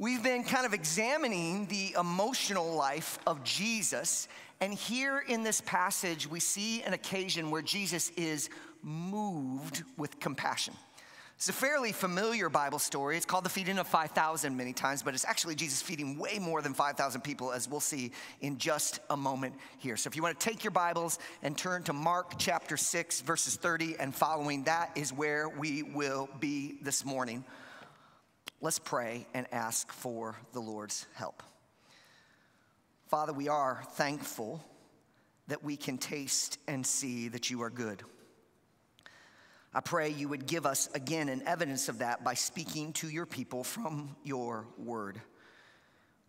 We've been kind of examining the emotional life of Jesus. And here in this passage, we see an occasion where Jesus is moved with compassion. It's a fairly familiar Bible story. It's called the feeding of 5,000 many times, but it's actually Jesus feeding way more than 5,000 people, as we'll see in just a moment here. So if you want to take your Bibles and turn to Mark chapter 6, verses 30 and following, that is where we will be this morning. Let's pray and ask for the Lord's help. Father, we are thankful that we can taste and see that you are good. I pray you would give us again an evidence of that by speaking to your people from your word.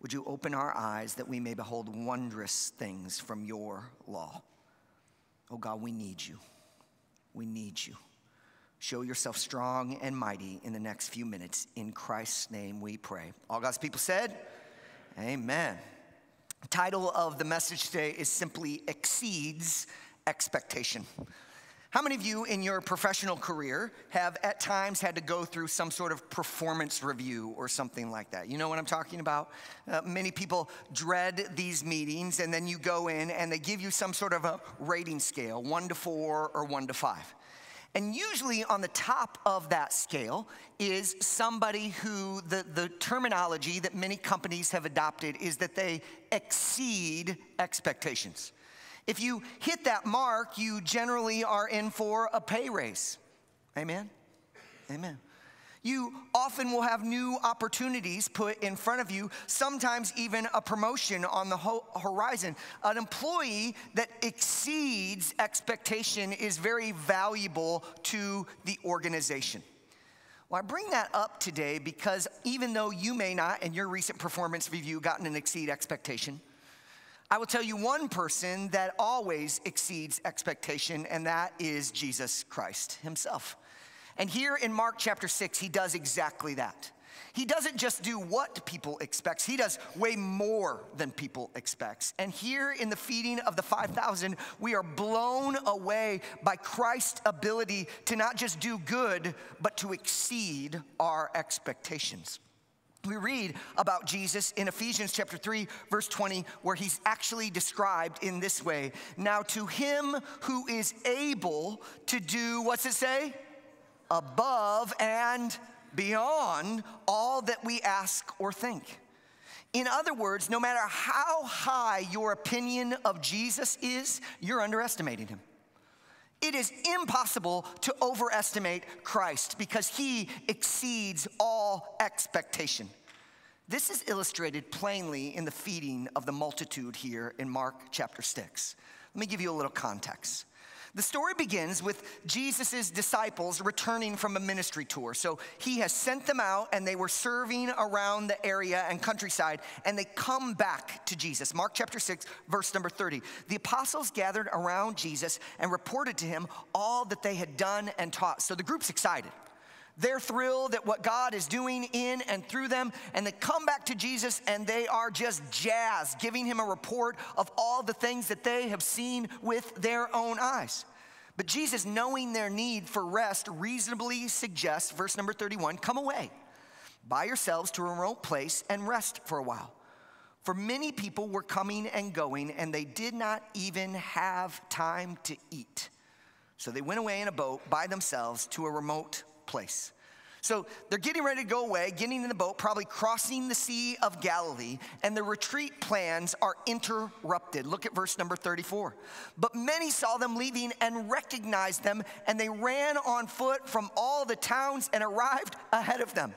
Would you open our eyes that we may behold wondrous things from your law? Oh God, we need you. We need you. Show yourself strong and mighty in the next few minutes. In Christ's name we pray. All God's people said, Amen. Title of the message today is simply Exceeds Expectation. How many of you in your professional career have at times had to go through some sort of performance review or something like that? You know what I'm talking about? Uh, many people dread these meetings, and then you go in and they give you some sort of a rating scale one to four or one to five. And usually on the top of that scale is somebody who the, the terminology that many companies have adopted is that they exceed expectations. If you hit that mark, you generally are in for a pay raise. Amen? Amen. You often will have new opportunities put in front of you, sometimes even a promotion on the horizon. An employee that exceeds expectation is very valuable to the organization. Well, I bring that up today because even though you may not, in your recent performance review, gotten an exceed expectation, I will tell you one person that always exceeds expectation, and that is Jesus Christ himself. And here in Mark chapter 6, he does exactly that. He doesn't just do what people expect, he does way more than people expects. And here in the feeding of the 5,000, we are blown away by Christ's ability to not just do good, but to exceed our expectations we read about Jesus in Ephesians chapter 3, verse 20, where he's actually described in this way Now, to him who is able to do, what's it say? Above and beyond all that we ask or think. In other words, no matter how high your opinion of Jesus is, you're underestimating him. It is impossible to overestimate Christ because he exceeds all expectation. This is illustrated plainly in the feeding of the multitude here in Mark chapter 6. Let me give you a little context. The story begins with Jesus' disciples returning from a ministry tour. So he has sent them out and they were serving around the area and countryside and they come back to Jesus. Mark chapter 6, verse number 30. The apostles gathered around Jesus and reported to him all that they had done and taught. So the group's excited. They're thrilled at what God is doing in and through them, and they come back to Jesus and they are just jazzed, giving him a report of all the things that they have seen with their own eyes. But Jesus, knowing their need for rest, reasonably suggests, verse number 31, come away by yourselves to a remote place and rest for a while. For many people were coming and going, and they did not even have time to eat. So they went away in a boat by themselves to a remote place. So they're getting ready to go away, getting in the boat, probably crossing the Sea of Galilee, and the retreat plans are interrupted. Look at verse number 34. But many saw them leaving and recognized them, and they ran on foot from all the towns and arrived ahead of them.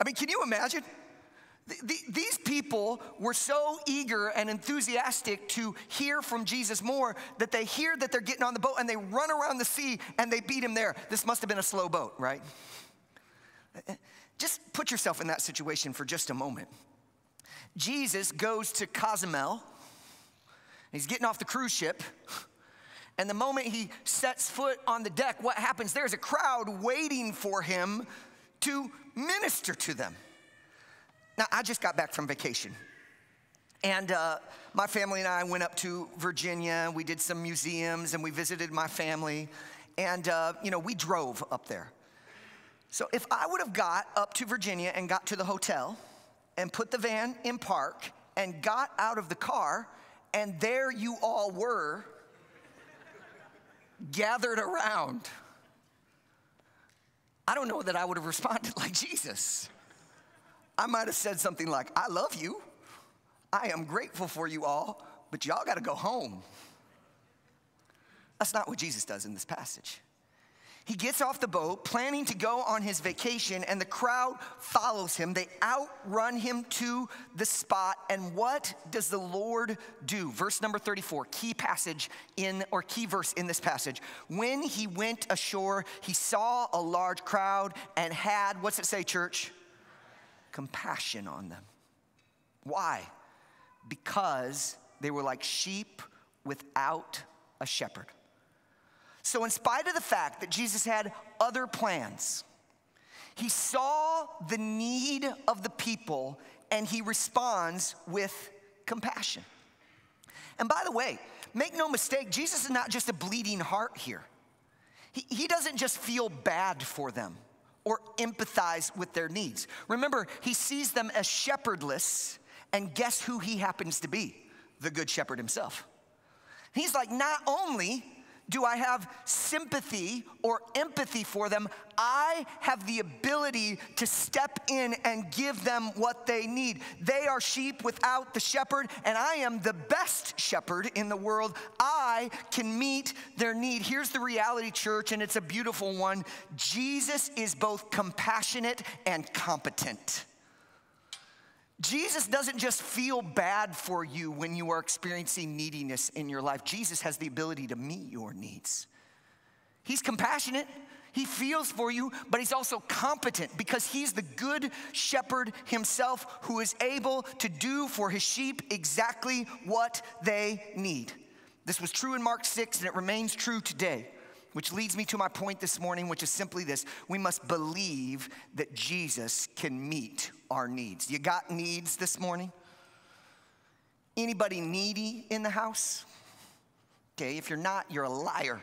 I mean, can you imagine? These people were so eager and enthusiastic to hear from Jesus more that they hear that they're getting on the boat and they run around the sea and they beat him there. This must have been a slow boat, right? Just put yourself in that situation for just a moment. Jesus goes to Cozumel. He's getting off the cruise ship. And the moment he sets foot on the deck, what happens? There's a crowd waiting for him to minister to them. Now, I just got back from vacation. And uh, my family and I went up to Virginia. We did some museums and we visited my family. And, uh, you know, we drove up there. So if I would have got up to Virginia and got to the hotel, and put the van in park and got out of the car, and there you all were gathered around. I don't know that I would have responded like Jesus. I might have said something like, I love you. I am grateful for you all, but y'all got to go home. That's not what Jesus does in this passage. He gets off the boat, planning to go on his vacation, and the crowd follows him. They outrun him to the spot. And what does the Lord do? Verse number 34, key passage in, or key verse in this passage. When he went ashore, he saw a large crowd and had, what's it say, church? Compassion on them. Why? Because they were like sheep without a shepherd. So, in spite of the fact that Jesus had other plans, he saw the need of the people and he responds with compassion. And by the way, make no mistake, Jesus is not just a bleeding heart here. He, he doesn't just feel bad for them or empathize with their needs. Remember, he sees them as shepherdless, and guess who he happens to be? The good shepherd himself. He's like, not only do I have sympathy or empathy for them, I have the ability to step in and give them what they need. They are sheep without the shepherd, and I am the best shepherd in the world. I can meet their need. Here's the reality, church, and it's a beautiful one Jesus is both compassionate and competent. Jesus doesn't just feel bad for you when you are experiencing neediness in your life. Jesus has the ability to meet your needs. He's compassionate, he feels for you, but he's also competent because he's the good shepherd himself who is able to do for his sheep exactly what they need. This was true in Mark 6 and it remains true today. Which leads me to my point this morning, which is simply this we must believe that Jesus can meet our needs. You got needs this morning? Anybody needy in the house? Okay, if you're not, you're a liar.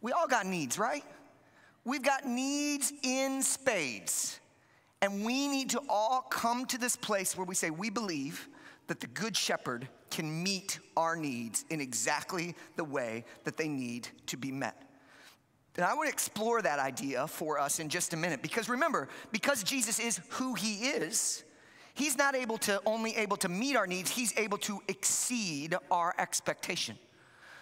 We all got needs, right? We've got needs in spades. And we need to all come to this place where we say, we believe that the Good Shepherd can meet our needs in exactly the way that they need to be met. And I want to explore that idea for us in just a minute because remember, because Jesus is who he is, he's not able to only able to meet our needs, he's able to exceed our expectation.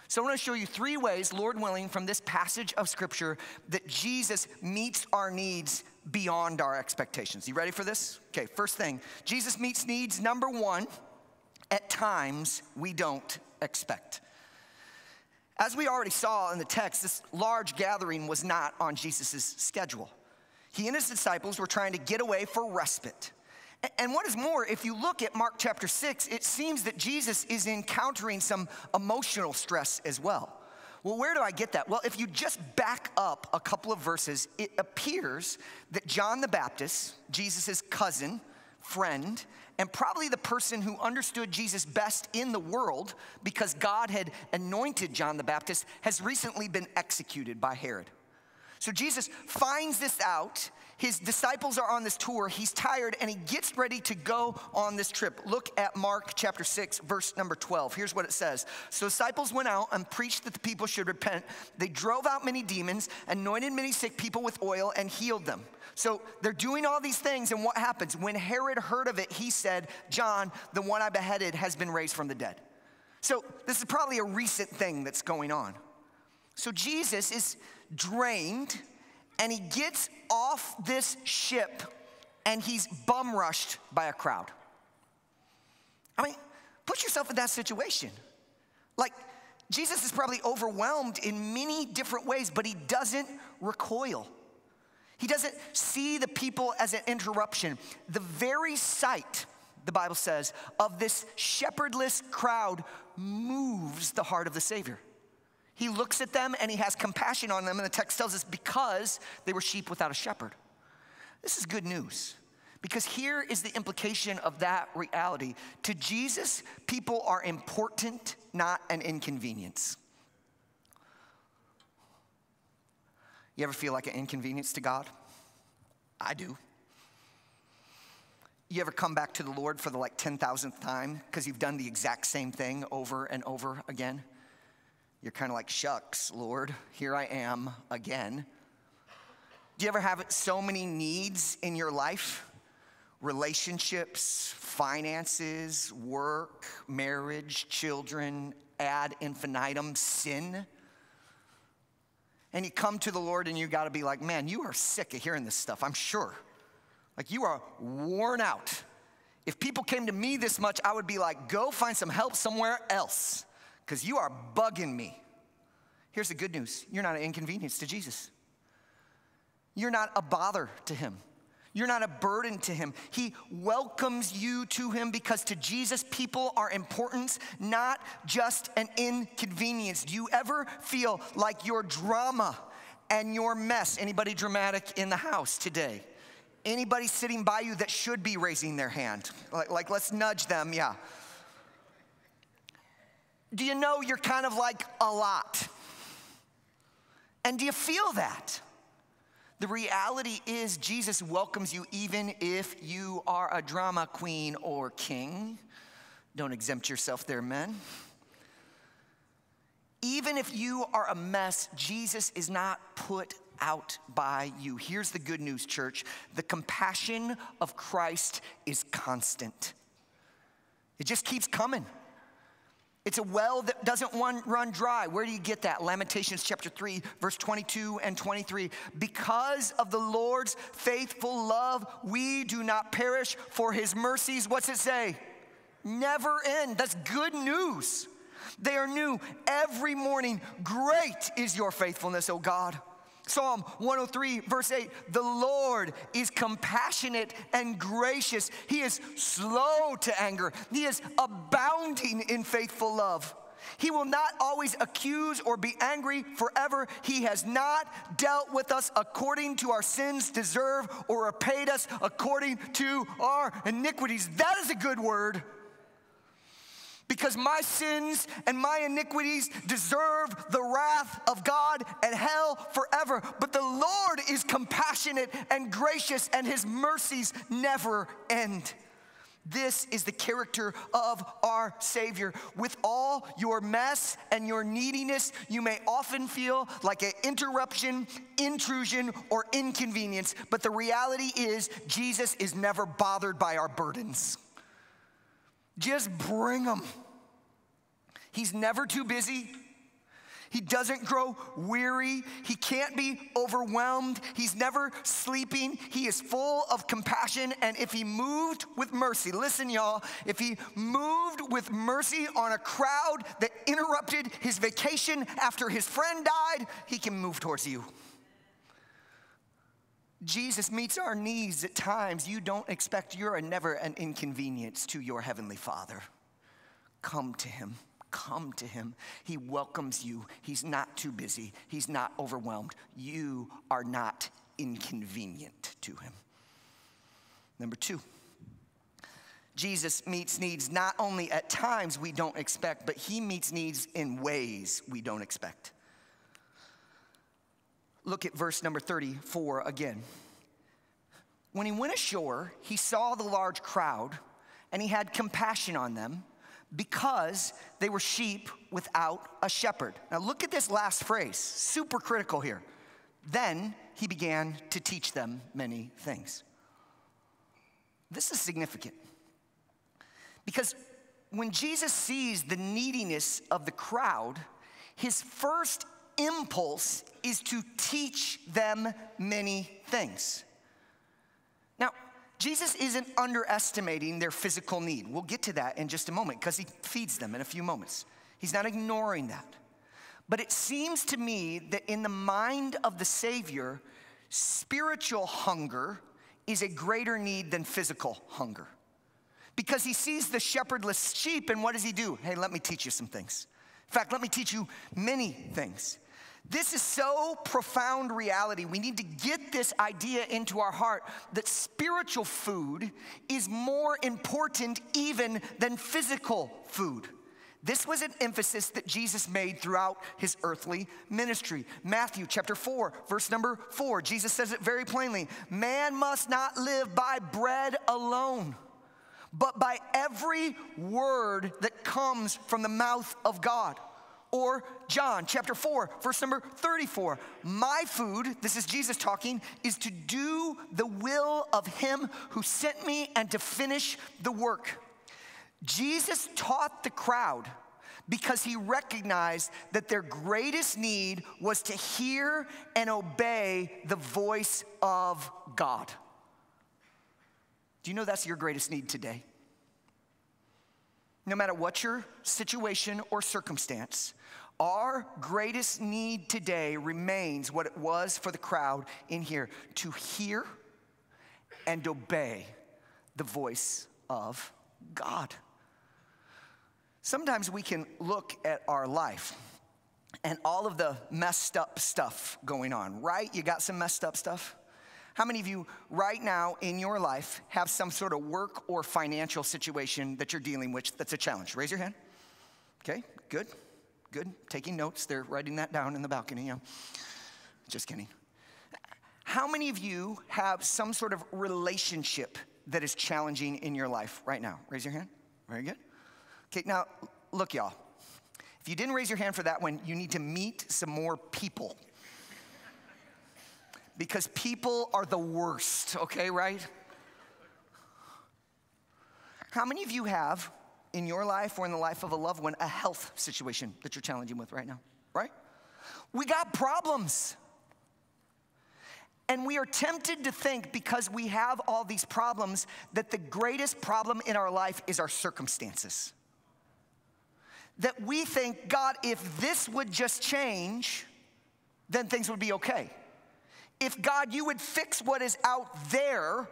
So I want to show you three ways, Lord willing, from this passage of scripture that Jesus meets our needs beyond our expectations. You ready for this? Okay, first thing, Jesus meets needs number 1 at times we don't expect. As we already saw in the text, this large gathering was not on Jesus' schedule. He and his disciples were trying to get away for respite. And what is more, if you look at Mark chapter 6, it seems that Jesus is encountering some emotional stress as well. Well, where do I get that? Well, if you just back up a couple of verses, it appears that John the Baptist, Jesus' cousin, friend, and probably the person who understood Jesus best in the world because God had anointed John the Baptist, has recently been executed by Herod. So Jesus finds this out. His disciples are on this tour. He's tired and he gets ready to go on this trip. Look at Mark chapter 6, verse number 12. Here's what it says So disciples went out and preached that the people should repent. They drove out many demons, anointed many sick people with oil, and healed them. So they're doing all these things, and what happens? When Herod heard of it, he said, John, the one I beheaded, has been raised from the dead. So this is probably a recent thing that's going on. So Jesus is drained, and he gets off this ship, and he's bum rushed by a crowd. I mean, put yourself in that situation. Like, Jesus is probably overwhelmed in many different ways, but he doesn't recoil. He doesn't see the people as an interruption. The very sight, the Bible says, of this shepherdless crowd moves the heart of the Savior. He looks at them and he has compassion on them, and the text tells us because they were sheep without a shepherd. This is good news because here is the implication of that reality. To Jesus, people are important, not an inconvenience. You ever feel like an inconvenience to God? I do. You ever come back to the Lord for the like 10,000th time because you've done the exact same thing over and over again? You're kind of like, shucks, Lord, here I am again. Do you ever have so many needs in your life? Relationships, finances, work, marriage, children, ad infinitum, sin. And you come to the Lord and you got to be like, man, you are sick of hearing this stuff, I'm sure. Like you are worn out. If people came to me this much, I would be like, go find some help somewhere else because you are bugging me. Here's the good news you're not an inconvenience to Jesus, you're not a bother to him. You're not a burden to him. He welcomes you to him because to Jesus, people are important, not just an inconvenience. Do you ever feel like your drama and your mess? Anybody dramatic in the house today? Anybody sitting by you that should be raising their hand? Like, like let's nudge them, yeah. Do you know you're kind of like a lot? And do you feel that? The reality is, Jesus welcomes you even if you are a drama queen or king. Don't exempt yourself there, men. Even if you are a mess, Jesus is not put out by you. Here's the good news, church the compassion of Christ is constant, it just keeps coming. It's a well that doesn't run dry. Where do you get that? Lamentations chapter 3, verse 22 and 23. Because of the Lord's faithful love, we do not perish, for his mercies, what's it say? Never end. That's good news. They are new every morning. Great is your faithfulness, O God. Psalm 103, verse 8 The Lord is compassionate and gracious. He is slow to anger, He is abounding in faithful love. He will not always accuse or be angry forever. He has not dealt with us according to our sins deserve or repaid us according to our iniquities. That is a good word because my sins and my iniquities deserve the wrath of God and hell forever. But the Lord is compassionate and gracious, and his mercies never end. This is the character of our Savior. With all your mess and your neediness, you may often feel like an interruption, intrusion, or inconvenience. But the reality is, Jesus is never bothered by our burdens. Just bring them. He's never too busy. He doesn't grow weary. He can't be overwhelmed. He's never sleeping. He is full of compassion. And if he moved with mercy, listen, y'all, if he moved with mercy on a crowd that interrupted his vacation after his friend died, he can move towards you. Jesus meets our needs at times you don't expect. You're never an inconvenience to your heavenly Father. Come to him come to him. He welcomes you. He's not too busy, he's not overwhelmed. You are not inconvenient to him. Number two, Jesus meets needs not only at times we don't expect, but he meets needs in ways we don't expect. Look at verse number 34 again. When he went ashore, he saw the large crowd and he had compassion on them because they were sheep without a shepherd. Now, look at this last phrase, super critical here. Then he began to teach them many things. This is significant because when Jesus sees the neediness of the crowd, his first impulse is to teach them many things. Jesus isn't underestimating their physical need. We'll get to that in just a moment because he feeds them in a few moments. He's not ignoring that. But it seems to me that in the mind of the Savior, spiritual hunger is a greater need than physical hunger. Because he sees the shepherdless sheep, and what does he do? Hey, let me teach you some things. In fact, let me teach you many things. This is so profound reality. We need to get this idea into our heart that spiritual food is more important even than physical food. This was an emphasis that Jesus made throughout his earthly ministry. Matthew chapter 4, verse number 4, Jesus says it very plainly Man must not live by bread alone, but by every word that comes from the mouth of God. Or John chapter 4, verse number 34. My food, this is Jesus talking, is to do the will of him who sent me and to finish the work. Jesus taught the crowd because he recognized that their greatest need was to hear and obey the voice of God. Do you know that's your greatest need today? No matter what your situation or circumstance, our greatest need today remains what it was for the crowd in here to hear and obey the voice of God. Sometimes we can look at our life and all of the messed up stuff going on, right? You got some messed up stuff? How many of you right now in your life have some sort of work or financial situation that you're dealing with that's a challenge? Raise your hand. Okay, good, good. Taking notes. They're writing that down in the balcony. Yeah. Just kidding. How many of you have some sort of relationship that is challenging in your life right now? Raise your hand. Very good. Okay, now look, y'all. If you didn't raise your hand for that one, you need to meet some more people. Because people are the worst, okay, right? How many of you have in your life or in the life of a loved one a health situation that you're challenging with right now, right? We got problems. And we are tempted to think because we have all these problems that the greatest problem in our life is our circumstances that we think, God, if this would just change, then things would be okay. If God, you would fix what is out there,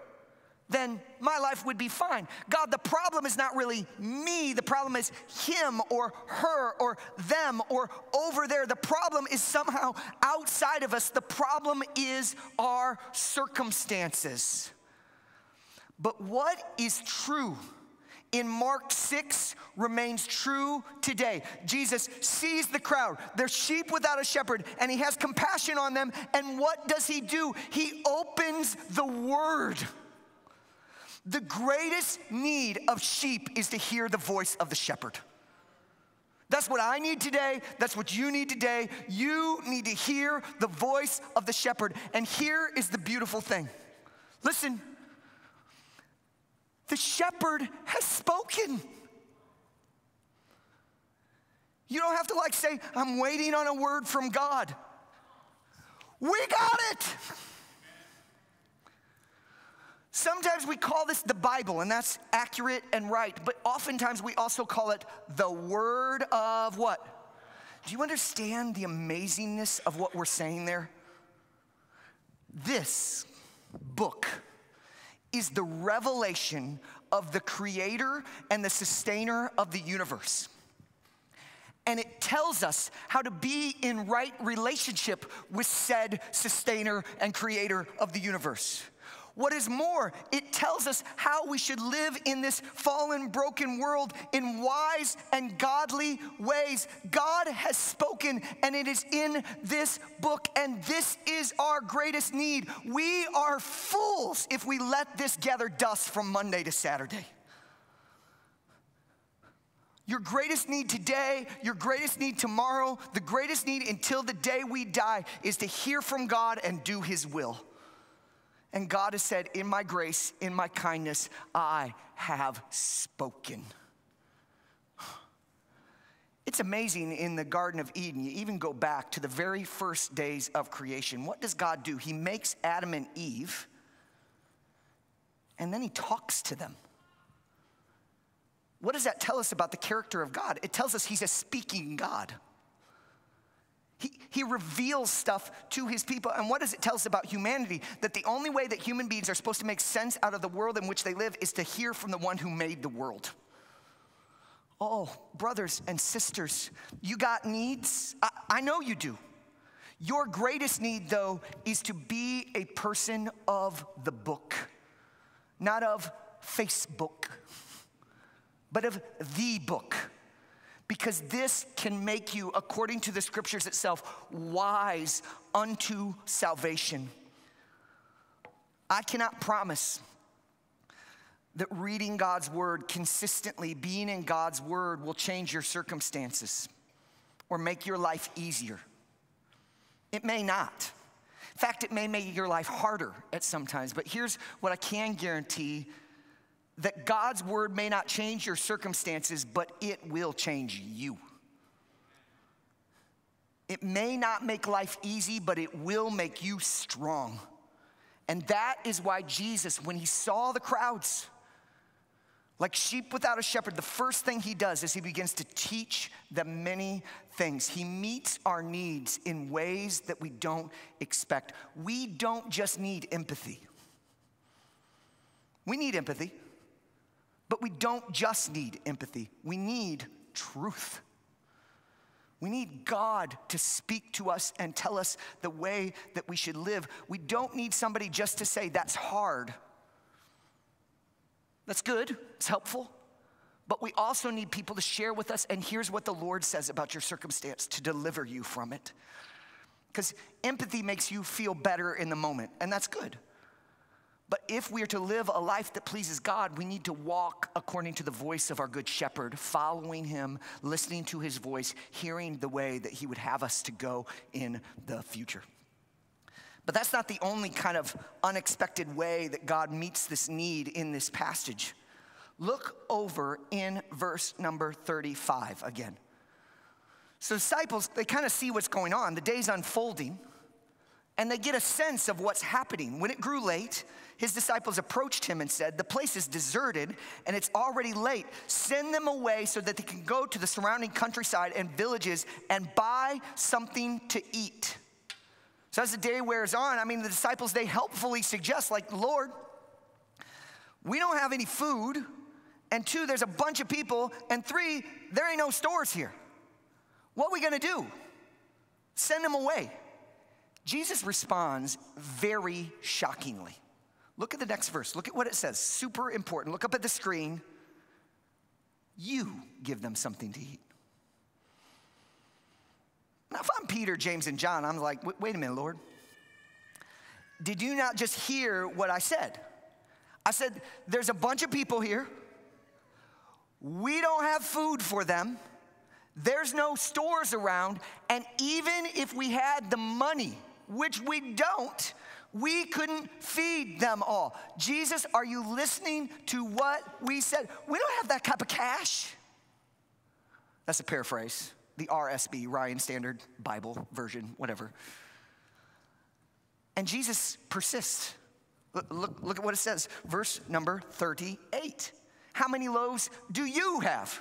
then my life would be fine. God, the problem is not really me. The problem is him or her or them or over there. The problem is somehow outside of us. The problem is our circumstances. But what is true? In Mark 6 remains true today. Jesus sees the crowd, they're sheep without a shepherd, and he has compassion on them. And what does he do? He opens the word. The greatest need of sheep is to hear the voice of the shepherd. That's what I need today. That's what you need today. You need to hear the voice of the shepherd. And here is the beautiful thing listen, the shepherd has spoken. You don't have to like say, I'm waiting on a word from God. We got it. Sometimes we call this the Bible, and that's accurate and right, but oftentimes we also call it the Word of what? Do you understand the amazingness of what we're saying there? This book is the revelation of the creator and the sustainer of the universe. And it tells us how to be in right relationship with said sustainer and creator of the universe. What is more, it tells us how we should live in this fallen, broken world in wise and godly ways. God has spoken, and it is in this book, and this is our greatest need. We are fools if we let this gather dust from Monday to Saturday. Your greatest need today, your greatest need tomorrow, the greatest need until the day we die is to hear from God and do His will. And God has said, In my grace, in my kindness, I have spoken. It's amazing in the Garden of Eden, you even go back to the very first days of creation. What does God do? He makes Adam and Eve, and then he talks to them. What does that tell us about the character of God? It tells us he's a speaking God. He, reveals stuff to his people. And what does it tell us about humanity? That the only way that human beings are supposed to make sense out of the world in which they live is to hear from the one who made the world. Oh, brothers and sisters, you got needs? I, I know you do. Your greatest need, though, is to be a person of the book, not of Facebook, but of the book because this can make you, according to the scriptures itself, wise unto salvation. I cannot promise that reading God's word consistently, being in God's word, will change your circumstances or make your life easier. It may not. In fact, it may make your life harder at some times. But here's what I can guarantee that God's word may not change your circumstances, but it will change you. It may not make life easy, but it will make you strong. And that is why Jesus, when he saw the crowds, like sheep without a shepherd, the first thing he does is he begins to teach them many things. He meets our needs in ways that we don't expect. We don't just need empathy, we need empathy, but we don't just need empathy, we need truth. We need God to speak to us and tell us the way that we should live. We don't need somebody just to say, that's hard. That's good, it's helpful. But we also need people to share with us, and here's what the Lord says about your circumstance to deliver you from it. Because empathy makes you feel better in the moment, and that's good. But if we are to live a life that pleases God, we need to walk according to the voice of our good shepherd, following him, listening to his voice, hearing the way that he would have us to go in the future. But that's not the only kind of unexpected way that God meets this need in this passage. Look over in verse number 35 again. So, disciples, they kind of see what's going on. The day's unfolding, and they get a sense of what's happening. When it grew late, his disciples approached him and said, The place is deserted and it's already late. Send them away so that they can go to the surrounding countryside and villages and buy something to eat. So as the day wears on, I mean, the disciples, they helpfully suggest, like, Lord, we don't have any food. And two, there's a bunch of people. And three, there ain't no stores here. What are we gonna do? Send them away. Jesus responds very shockingly. Look at the next verse. Look at what it says. Super important. Look up at the screen. You give them something to eat. Now, if I'm Peter, James, and John, I'm like, wait a minute, Lord. Did you not just hear what I said? I said, there's a bunch of people here. We don't have food for them. There's no stores around. And even if we had the money, which we don't, we couldn't feed them all. Jesus, are you listening to what we said? We don't have that type of cash. That's a paraphrase the RSB, Ryan Standard Bible Version, whatever. And Jesus persists. Look, look, look, at what it says, verse number 38. How many loaves do you have?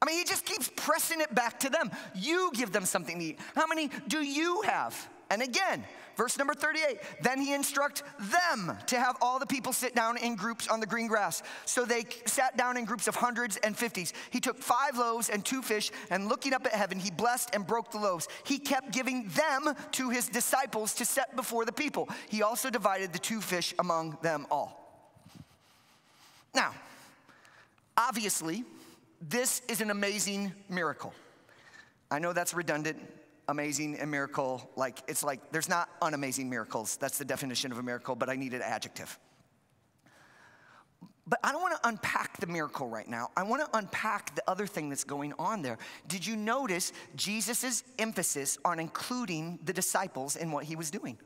I mean, he just keeps pressing it back to them. You give them something to eat. How many do you have? And again, verse number 38, then he instruct them to have all the people sit down in groups on the green grass. So they sat down in groups of hundreds and fifties. He took five loaves and two fish, and looking up at heaven, he blessed and broke the loaves. He kept giving them to his disciples to set before the people. He also divided the two fish among them all. Now, obviously, this is an amazing miracle. I know that's redundant amazing and miracle, like it's like there's not unamazing miracles. That's the definition of a miracle, but I need an adjective. But I don't want to unpack the miracle right now. I want to unpack the other thing that's going on there. Did you notice Jesus' emphasis on including the disciples in what he was doing?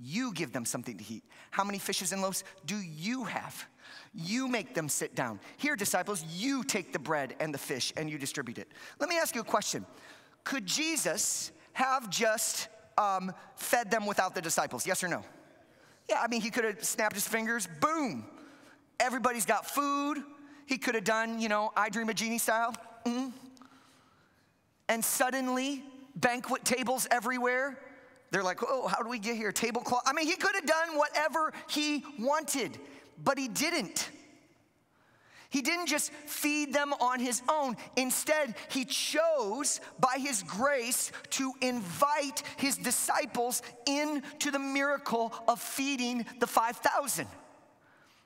You give them something to eat. How many fishes and loaves do you have? You make them sit down. Here, disciples, you take the bread and the fish and you distribute it. Let me ask you a question could Jesus have just um, fed them without the disciples? Yes or no? Yeah, I mean, he could have snapped his fingers, boom. Everybody's got food. He could have done, you know, I Dream of Jeannie style. Mm-hmm. And suddenly, banquet tables everywhere. They're like, oh, how do we get here? Tablecloth. I mean, he could have done whatever he wanted, but he didn't. He didn't just feed them on his own. Instead, he chose by his grace to invite his disciples into the miracle of feeding the 5,000.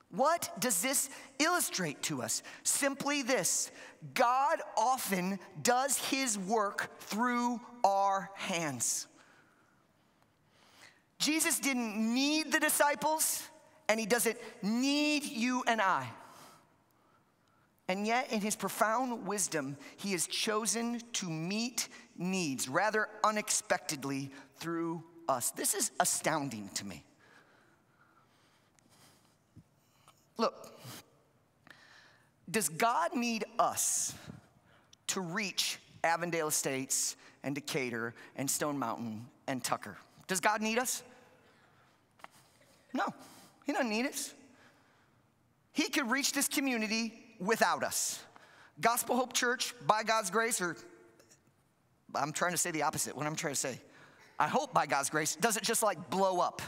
What does this illustrate to us? Simply this God often does his work through our hands. Jesus didn't need the disciples, and he doesn't need you and I. And yet, in his profound wisdom, he has chosen to meet needs rather unexpectedly through us. This is astounding to me. Look, does God need us to reach Avondale Estates and Decatur and Stone Mountain and Tucker? Does God need us? No, He doesn't need us. He could reach this community without us. Gospel Hope Church, by God's grace, or I'm trying to say the opposite. What I'm trying to say, I hope by God's grace, doesn't just like blow up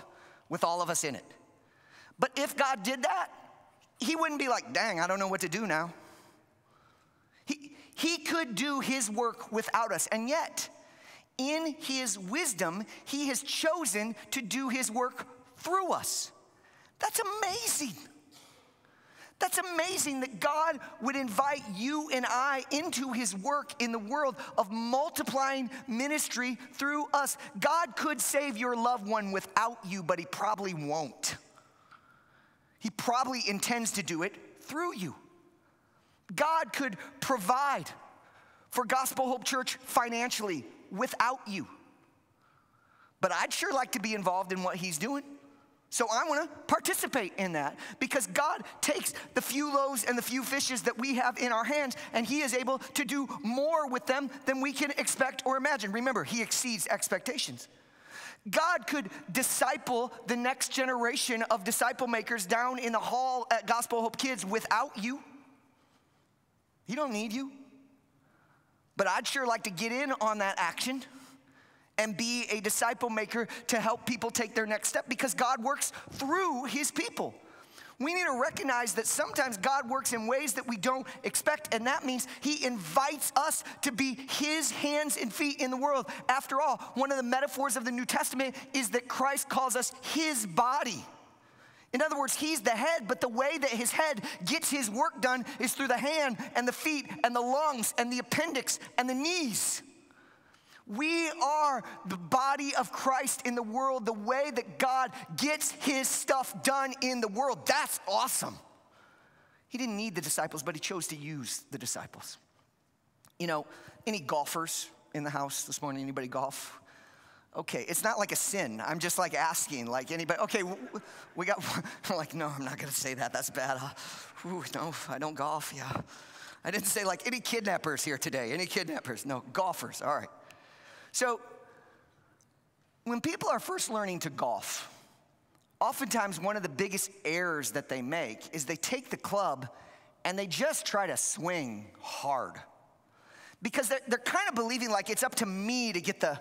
with all of us in it. But if God did that, he wouldn't be like, dang, I don't know what to do now. He, he could do his work without us. And yet, in his wisdom, he has chosen to do his work through us. That's amazing. That's amazing that God would invite you and I into his work in the world of multiplying ministry through us. God could save your loved one without you, but he probably won't. He probably intends to do it through you. God could provide for Gospel Hope Church financially without you. But I'd sure like to be involved in what He's doing. So I want to participate in that because God takes the few loaves and the few fishes that we have in our hands and He is able to do more with them than we can expect or imagine. Remember, He exceeds expectations. God could disciple the next generation of disciple makers down in the hall at Gospel Hope Kids without you. He don't need you. But I'd sure like to get in on that action and be a disciple maker to help people take their next step because God works through his people. We need to recognize that sometimes God works in ways that we don't expect, and that means He invites us to be His hands and feet in the world. After all, one of the metaphors of the New Testament is that Christ calls us His body. In other words, He's the head, but the way that His head gets His work done is through the hand and the feet and the lungs and the appendix and the knees. We are the body of Christ in the world, the way that God gets his stuff done in the world. That's awesome. He didn't need the disciples, but he chose to use the disciples. You know, any golfers in the house this morning? Anybody golf? Okay, it's not like a sin. I'm just like asking, like anybody. Okay, we got. I'm like, no, I'm not gonna say that. That's bad. Uh, ooh, no, I don't golf. Yeah, I didn't say like any kidnappers here today. Any kidnappers? No, golfers. All right. So, when people are first learning to golf, oftentimes one of the biggest errors that they make is they take the club and they just try to swing hard. Because they're, they're kind of believing like it's up to me to get the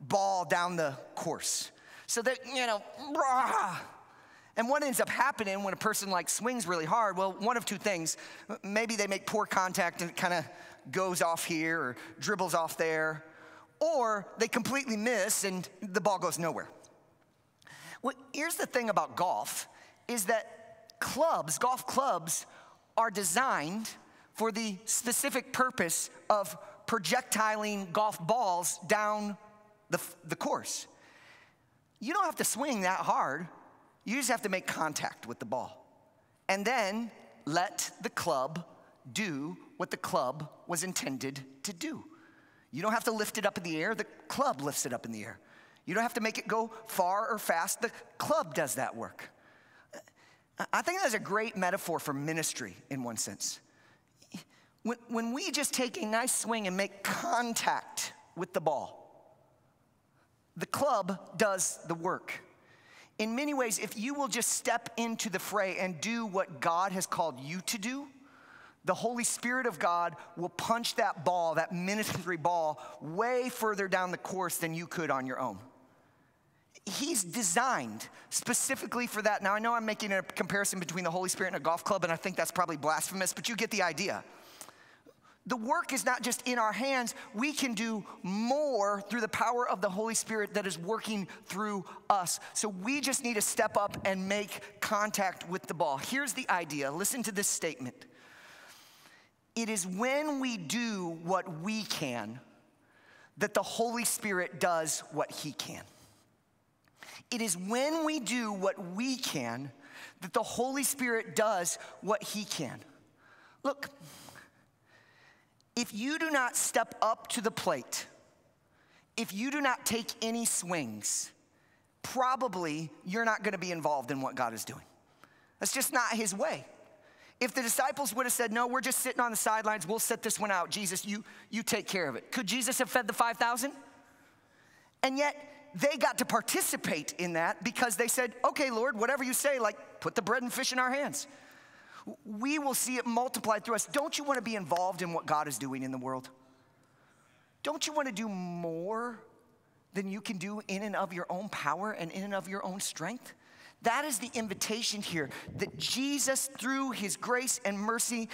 ball down the course. So that, you know, rah. And what ends up happening when a person like swings really hard? Well, one of two things. Maybe they make poor contact and it kind of goes off here or dribbles off there or they completely miss and the ball goes nowhere. Well, here's the thing about golf is that clubs, golf clubs, are designed for the specific purpose of projectiling golf balls down the, the course. You don't have to swing that hard, you just have to make contact with the ball. And then let the club do what the club was intended to do. You don't have to lift it up in the air, the club lifts it up in the air. You don't have to make it go far or fast, the club does that work. I think that's a great metaphor for ministry in one sense. When, when we just take a nice swing and make contact with the ball, the club does the work. In many ways, if you will just step into the fray and do what God has called you to do, the Holy Spirit of God will punch that ball, that ministry ball, way further down the course than you could on your own. He's designed specifically for that. Now, I know I'm making a comparison between the Holy Spirit and a golf club, and I think that's probably blasphemous, but you get the idea. the work is not just in our hands, we can do more through the power of the Holy Spirit that is working through us. So we just need to step up and make contact with the ball. Here's the idea listen to this statement it is when we do what we can that the Holy Spirit does what He can. It is when we do what we can that the Holy Spirit does what He can. Look, if you do not step up to the plate, if you do not take any swings, probably you're not gonna be involved in what God is doing. That's just not His way. If the disciples would have said, No, we're just sitting on the sidelines, we'll set this one out. Jesus, you, you take care of it. Could Jesus have fed the 5,000? And yet, they got to participate in that because they said, Okay, Lord, whatever you say, like put the bread and fish in our hands. We will see it multiplied through us. Don't you want to be involved in what God is doing in the world? Don't you want to do more than you can do in and of your own power and in and of your own strength? That is the invitation here that Jesus, through his grace and mercy,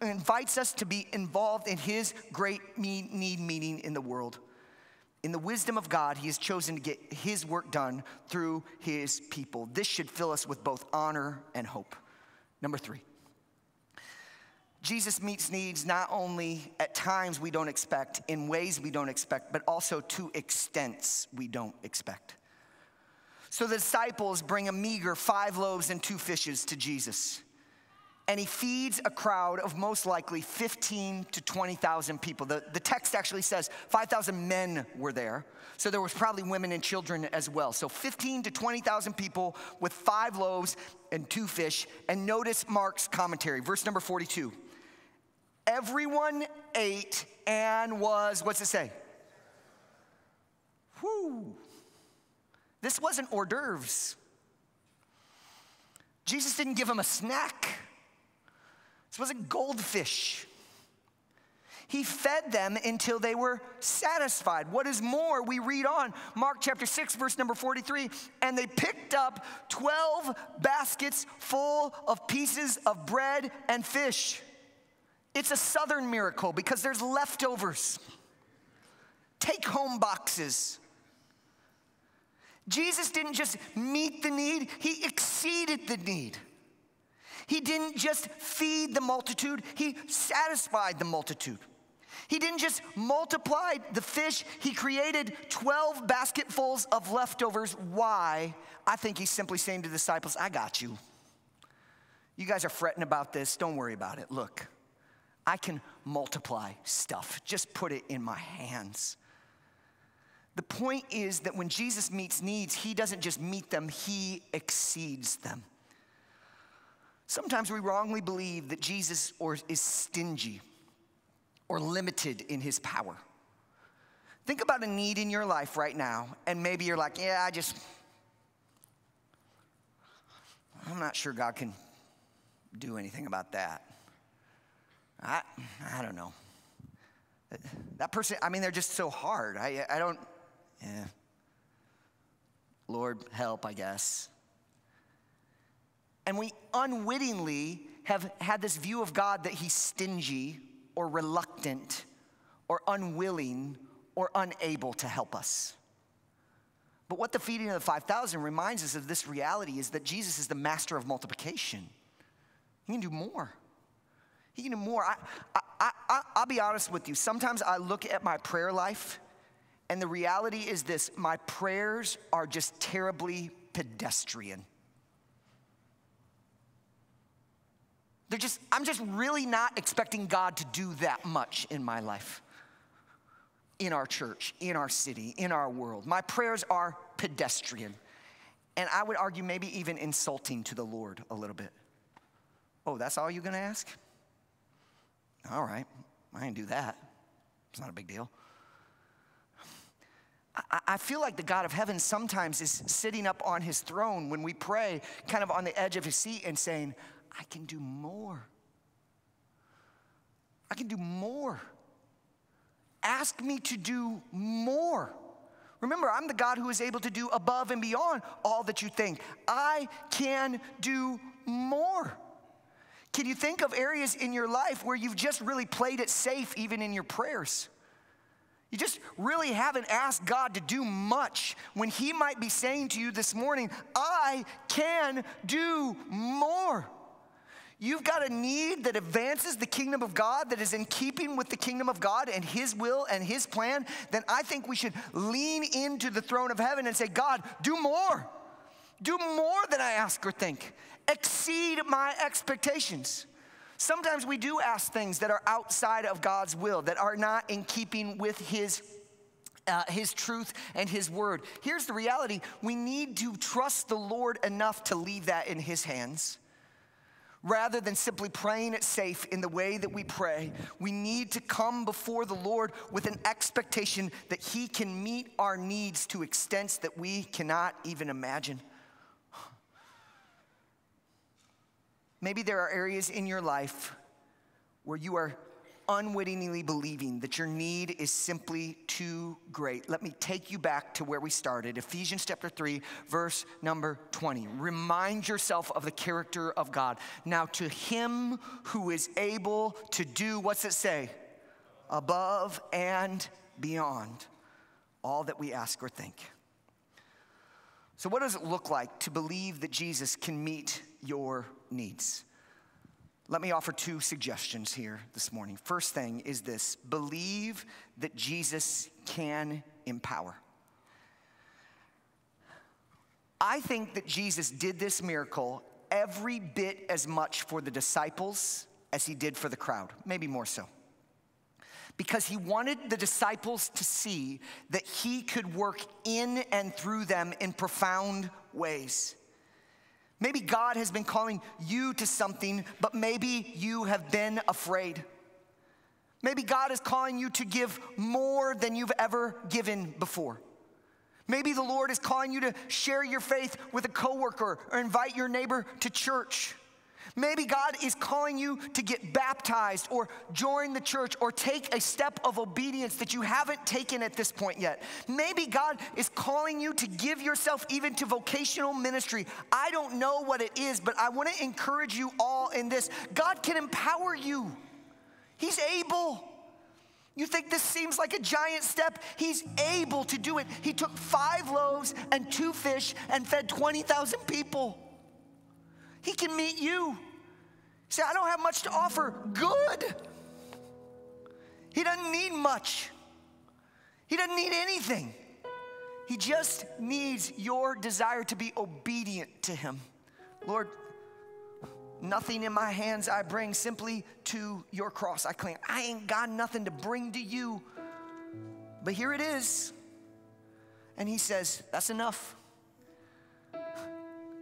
invites us to be involved in his great need meeting in the world. In the wisdom of God, he has chosen to get his work done through his people. This should fill us with both honor and hope. Number three, Jesus meets needs not only at times we don't expect, in ways we don't expect, but also to extents we don't expect. So the disciples bring a meager five loaves and two fishes to Jesus. And he feeds a crowd of most likely 15 to 20,000 people. The, the text actually says 5,000 men were there. So there was probably women and children as well. So 15 to 20,000 people with five loaves and two fish. And notice Mark's commentary, verse number 42. Everyone ate and was, what's it say? Whoo. This wasn't hors d'oeuvres. Jesus didn't give them a snack. This wasn't goldfish. He fed them until they were satisfied. What is more, we read on Mark chapter 6, verse number 43 and they picked up 12 baskets full of pieces of bread and fish. It's a southern miracle because there's leftovers, take home boxes. Jesus didn't just meet the need, he exceeded the need. He didn't just feed the multitude, he satisfied the multitude. He didn't just multiply the fish, he created 12 basketfuls of leftovers. Why? I think he's simply saying to the disciples, I got you. You guys are fretting about this, don't worry about it. Look, I can multiply stuff, just put it in my hands. The point is that when Jesus meets needs, he doesn't just meet them, he exceeds them. Sometimes we wrongly believe that Jesus or is stingy or limited in his power. Think about a need in your life right now, and maybe you're like, yeah, I just, I'm not sure God can do anything about that. I, I don't know. That person, I mean, they're just so hard. I, I don't, yeah. Lord, help, I guess. And we unwittingly have had this view of God that he's stingy or reluctant or unwilling or unable to help us. But what the feeding of the 5,000 reminds us of this reality is that Jesus is the master of multiplication. He can do more. He can do more. I, I, I, I'll be honest with you. Sometimes I look at my prayer life and the reality is this my prayers are just terribly pedestrian. They're just, I'm just really not expecting God to do that much in my life, in our church, in our city, in our world. My prayers are pedestrian. And I would argue maybe even insulting to the Lord a little bit. Oh, that's all you're gonna ask? All right, I can do that. It's not a big deal. I feel like the God of heaven sometimes is sitting up on his throne when we pray, kind of on the edge of his seat and saying, I can do more. I can do more. Ask me to do more. Remember, I'm the God who is able to do above and beyond all that you think. I can do more. Can you think of areas in your life where you've just really played it safe, even in your prayers? You just really haven't asked God to do much when He might be saying to you this morning, I can do more. You've got a need that advances the kingdom of God, that is in keeping with the kingdom of God and His will and His plan, then I think we should lean into the throne of heaven and say, God, do more. Do more than I ask or think. Exceed my expectations. Sometimes we do ask things that are outside of God's will, that are not in keeping with His uh, his truth and his word. Here's the reality we need to trust the Lord enough to leave that in his hands. Rather than simply praying it safe in the way that we pray, we need to come before the Lord with an expectation that He can meet our needs to extents that we cannot even imagine. Maybe there are areas in your life where you are unwittingly believing that your need is simply too great. Let me take you back to where we started Ephesians chapter 3, verse number 20. Remind yourself of the character of God. Now, to him who is able to do, what's it say? Above and beyond all that we ask or think. So, what does it look like to believe that Jesus can meet your needs. Let me offer two suggestions here this morning. First thing is this believe that Jesus can empower. I think that Jesus did this miracle every bit as much for the disciples as he did for the crowd, maybe more so. Because he wanted the disciples to see that he could work in and through them in profound ways. Maybe God has been calling you to something, but maybe you have been afraid. Maybe God is calling you to give more than you've ever given before. Maybe the Lord is calling you to share your faith with a coworker or invite your neighbor to church. Maybe God is calling you to get baptized or join the church or take a step of obedience that you haven't taken at this point yet. Maybe God is calling you to give yourself even to vocational ministry. I don't know what it is, but I want to encourage you all in this. God can empower you, He's able. You think this seems like a giant step? He's able to do it. He took five loaves and two fish and fed 20,000 people. He can meet you. Say, I don't have much to offer. Good. He doesn't need much. He doesn't need anything. He just needs your desire to be obedient to Him. Lord, nothing in my hands I bring, simply to your cross I cling. I ain't got nothing to bring to you, but here it is. And He says, That's enough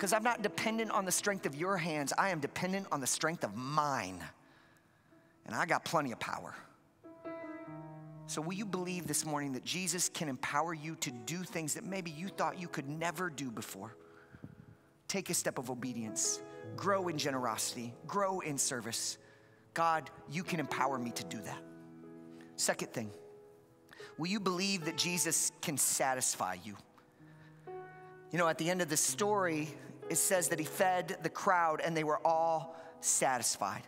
because I'm not dependent on the strength of your hands. I am dependent on the strength of mine. And I got plenty of power. So, will you believe this morning that Jesus can empower you to do things that maybe you thought you could never do before? Take a step of obedience, grow in generosity, grow in service. God, you can empower me to do that. Second thing, will you believe that Jesus can satisfy you? You know, at the end of the story, it says that he fed the crowd and they were all satisfied.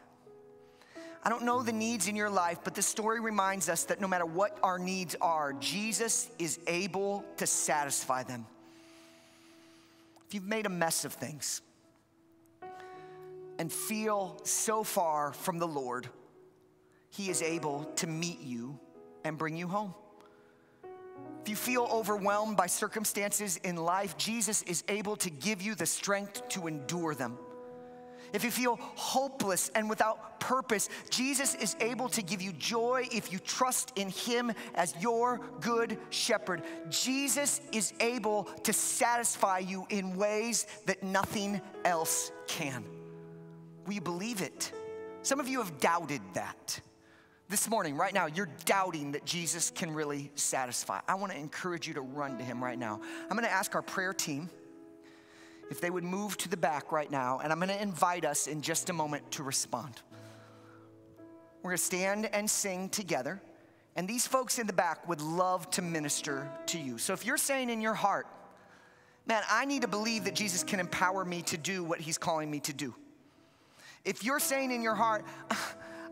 I don't know the needs in your life, but this story reminds us that no matter what our needs are, Jesus is able to satisfy them. If you've made a mess of things and feel so far from the Lord, He is able to meet you and bring you home. If you feel overwhelmed by circumstances in life, Jesus is able to give you the strength to endure them. If you feel hopeless and without purpose, Jesus is able to give you joy if you trust in Him as your good shepherd. Jesus is able to satisfy you in ways that nothing else can. You believe it? Some of you have doubted that this morning, right now, you're doubting that Jesus can really satisfy. I want to encourage you to run to him right now. I'm going to ask our prayer team if they would move to the back right now, and I'm going to invite us in just a moment to respond. We're going to stand and sing together, and these folks in the back would love to minister to you. So if you're saying in your heart, man, I need to believe that Jesus can empower me to do what he's calling me to do. If you're saying in your heart,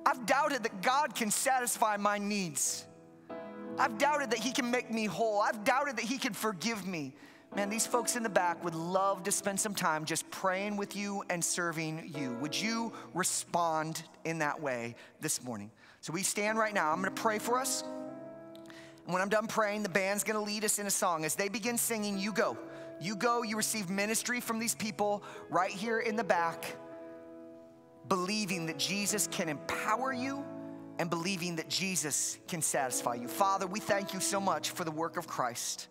I've doubted that God can satisfy my needs. I've doubted that He can make me whole. I've doubted that He can forgive me. Man, these folks in the back would love to spend some time just praying with you and serving you. Would you respond in that way this morning? So we stand right now. I'm gonna pray for us. And when I'm done praying, the band's gonna lead us in a song. As they begin singing, you go. You go, you receive ministry from these people right here in the back, believing that Jesus can empower you and believing that Jesus can satisfy you. Father, we thank you so much for the work of Christ.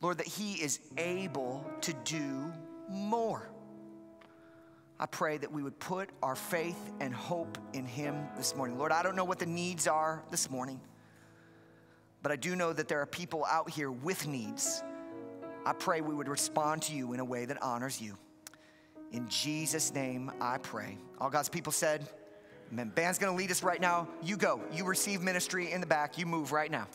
Lord, that He is able to do more. I pray that we would put our faith and hope in Him this morning. Lord, I don't know what the needs are this morning, but I do know that there are people out here with needs. I pray we would respond to you in a way that honors you. In Jesus' name, I pray. All God's people said, Amen. Band's gonna lead us right now. You go. You receive ministry in the back. You move right now.